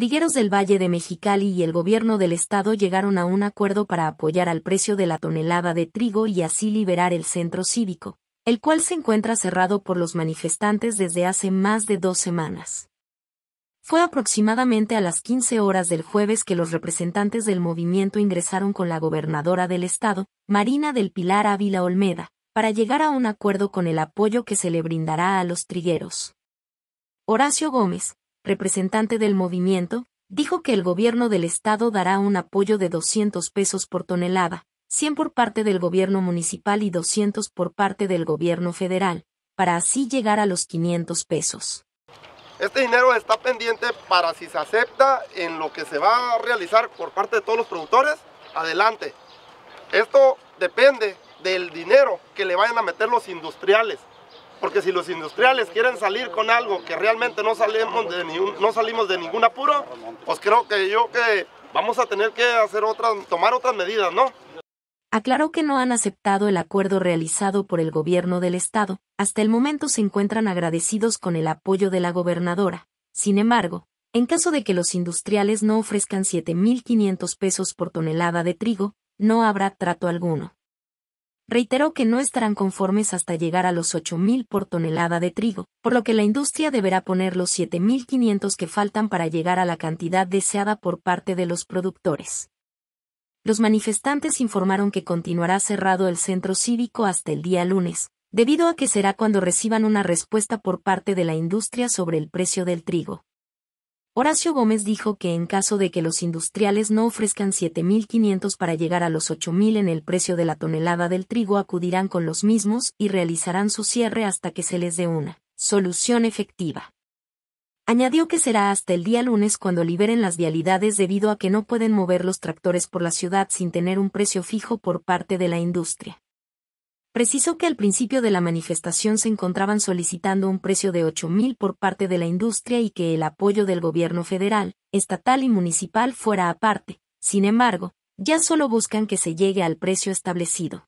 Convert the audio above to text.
Trigueros del Valle de Mexicali y el gobierno del estado llegaron a un acuerdo para apoyar al precio de la tonelada de trigo y así liberar el centro cívico, el cual se encuentra cerrado por los manifestantes desde hace más de dos semanas. Fue aproximadamente a las 15 horas del jueves que los representantes del movimiento ingresaron con la gobernadora del estado, Marina del Pilar Ávila Olmeda, para llegar a un acuerdo con el apoyo que se le brindará a los trigueros. Horacio Gómez, representante del movimiento, dijo que el gobierno del estado dará un apoyo de 200 pesos por tonelada, 100 por parte del gobierno municipal y 200 por parte del gobierno federal, para así llegar a los 500 pesos. Este dinero está pendiente para si se acepta en lo que se va a realizar por parte de todos los productores, adelante. Esto depende del dinero que le vayan a meter los industriales. Porque si los industriales quieren salir con algo que realmente no salimos de, no salimos de ningún apuro, pues creo que yo que vamos a tener que hacer otras, tomar otras medidas, ¿no? Aclaró que no han aceptado el acuerdo realizado por el gobierno del estado, hasta el momento se encuentran agradecidos con el apoyo de la gobernadora. Sin embargo, en caso de que los industriales no ofrezcan 7.500 pesos por tonelada de trigo, no habrá trato alguno reiteró que no estarán conformes hasta llegar a los 8.000 por tonelada de trigo, por lo que la industria deberá poner los 7.500 que faltan para llegar a la cantidad deseada por parte de los productores. Los manifestantes informaron que continuará cerrado el centro cívico hasta el día lunes, debido a que será cuando reciban una respuesta por parte de la industria sobre el precio del trigo. Horacio Gómez dijo que en caso de que los industriales no ofrezcan 7.500 para llegar a los 8.000 en el precio de la tonelada del trigo acudirán con los mismos y realizarán su cierre hasta que se les dé una solución efectiva. Añadió que será hasta el día lunes cuando liberen las vialidades debido a que no pueden mover los tractores por la ciudad sin tener un precio fijo por parte de la industria. Precisó que al principio de la manifestación se encontraban solicitando un precio de 8.000 por parte de la industria y que el apoyo del gobierno federal, estatal y municipal fuera aparte. Sin embargo, ya solo buscan que se llegue al precio establecido.